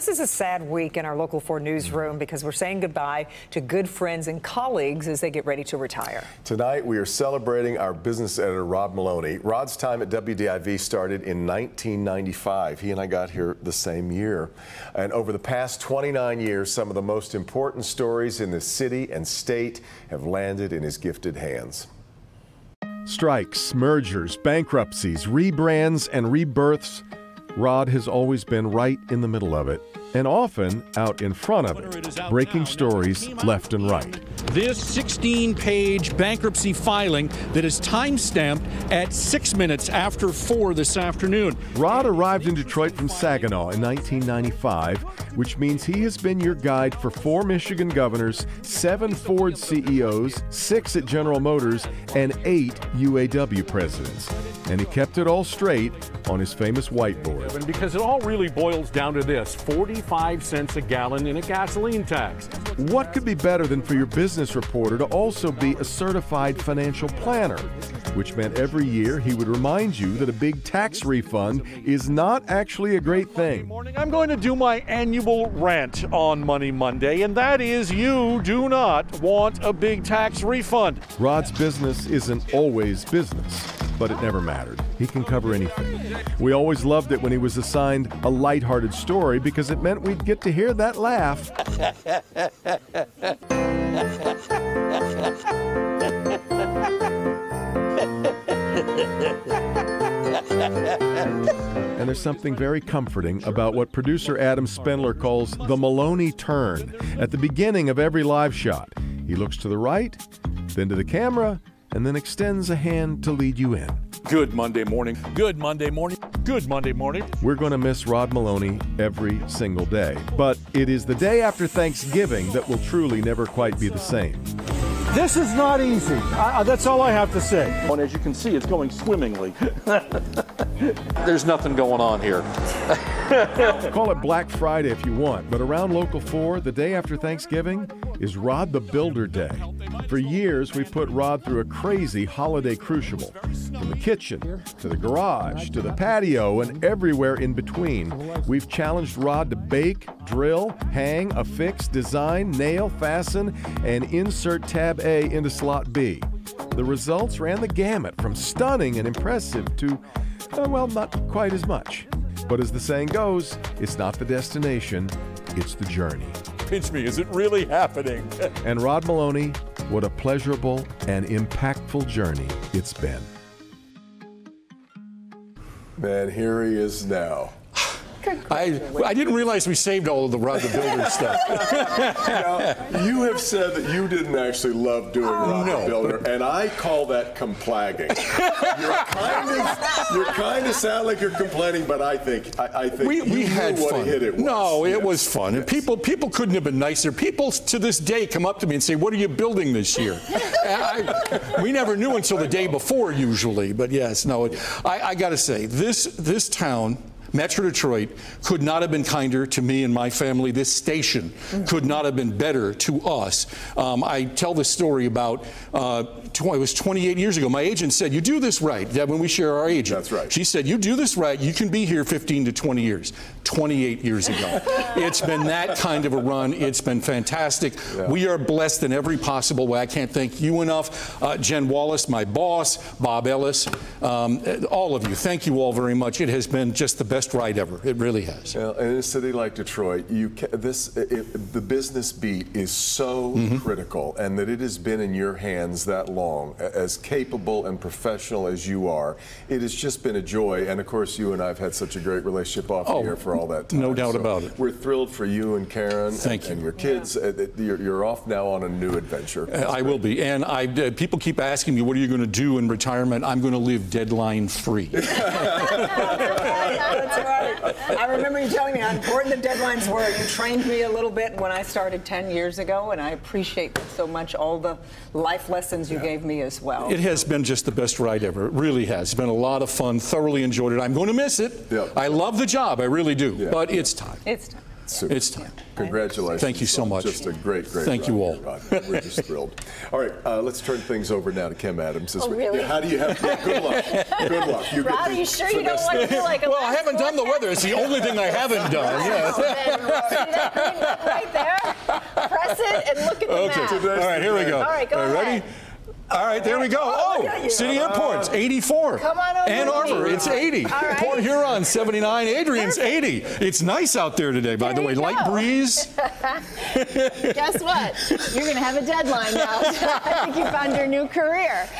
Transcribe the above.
this is a sad week in our Local 4 newsroom because we're saying goodbye to good friends and colleagues as they get ready to retire. Tonight, we are celebrating our business editor, Rod Meloni. Rod's time at WDIV started in 1995. He and I got here the same year. And over the past 29 years, some of the most important stories in the city and state have landed in his gifted hands. Strikes, mergers, bankruptcies, rebrands, and rebirths. Rod has always been right in the middle of it, and often out in front of it, breaking stories left and right. This 16 page bankruptcy filing that is time stamped at six minutes after four this afternoon. Rod arrived in Detroit from Saginaw in 1995, which means he has been your guide for four Michigan governors, seven Ford CEOs, six at General Motors, and eight UAW presidents. And he kept it all straight on his famous whiteboard. Because it all really boils down to this 45 cents a gallon in a gasoline tax. What could be better than for your business reporter to also be a certified financial planner? Which meant every year he would remind you that a big tax refund is not actually a great thing. Morning, I'm going to do my annual rant on Money Monday, and that is you do not want a big tax refund. Rod's business isn't always business but it never mattered. He can cover anything. We always loved it when he was assigned a light-hearted story because it meant we'd get to hear that laugh. and there's something very comforting about what producer Adam Spendler calls the Meloni turn. At the beginning of every live shot, he looks to the right, then to the camera, and then extends a hand to lead you in. Good Monday morning. Good Monday morning. Good Monday morning. We're going to miss Rod Meloni every single day, but it is the day after Thanksgiving that will truly never quite be the same. This is not easy. I, that's all I have to say. And as you can see, it's going swimmingly. There's nothing going on here. Call it Black Friday if you want, but around Local 4, the day after Thanksgiving, is Rod the Builder Day. For years, we put Rod through a crazy holiday crucible. From the kitchen, to the garage, to the patio, and everywhere in between. We've challenged Rod to bake, drill, hang, affix, design, nail, fasten, and insert tab A into slot B. The results ran the gamut from stunning and impressive to, uh, well, not quite as much. But as the saying goes, it's not the destination, it's the journey pinch me. Is it really happening? and Rod Meloni, what a pleasurable and impactful journey it's been. Man, here he is now. I, I didn't realize we saved all of the Rod the Builder stuff. now, you have said that you didn't actually love doing Rod no, the Builder, and I call that complagging. you're kind of you're kind of sound like you're complaining, but I think I, I think we, we had fun. It no, yes. it was fun, yes. and people people couldn't have been nicer. People to this day come up to me and say, "What are you building this year?" I, we never knew until the day before, usually. But yes, no, I, I got to say this this town Metro Detroit could not have been kinder to me and my family. This station could not have been better to us. Um, I tell this story about, uh, it was 28 years ago. My agent said, You do this right. That when we share our agent. That's right. She said, You do this right, you can be here 15 to 20 years. 28 years ago. it's been that kind of a run. It's been fantastic. Yeah. We are blessed in every possible way. I can't thank you enough. Uh, Jen Wallace, my boss, Bob Ellis, um, all of you. Thank you all very much. It has been just the best ride ever. It really has. Well, in a city like Detroit, you this it, the business beat is so mm -hmm. critical, and that it has been in your hands that long, as capable and professional as you are. It has just been a joy, and of course, you and I've had such a great relationship off oh, here for all that time. No doubt so about it. We're thrilled for you and Karen Thank and, you. and your kids. Yeah. Uh, you're, you're, off now on a new adventure. Uh, I will be. And I, uh, people keep asking me, what are you going to do in retirement? I'm going to live deadline free. That's right. I remember you telling me how important the deadlines were. You trained me a little bit when I started 10 years ago, and I appreciate so much all the life lessons you yeah. gave me as well. It has been just the best ride ever. It really has. It's been a lot of fun. Thoroughly enjoyed it. I'm going to miss it. Yep. I love the job. I really do. Yeah. But it's time. It's time. Super. It's time. Congratulations. Thank you so much. Just a great, great Thank you all. We're just thrilled. All right, uh, let's turn things over now to Kim Adams. Oh, really? How do you have, yeah, good luck. Good luck. You Rod, are you sure you don't want to do like a Well, I haven't done the weather. It's the only thing I haven't done. Yeah. See that green button right there? Press it and look at the Okay. map. All right, here we go. All right, go All ahead. Ready? All right, there we go. Oh, Oh. City Airport's 84. Come on over Ann Arbor, it's 80. All right. Port Huron, 79. Adrian's 80. It's nice out there today, by the way. Light go. breeze. Guess what? You're going to have a deadline now. I think you found your new career.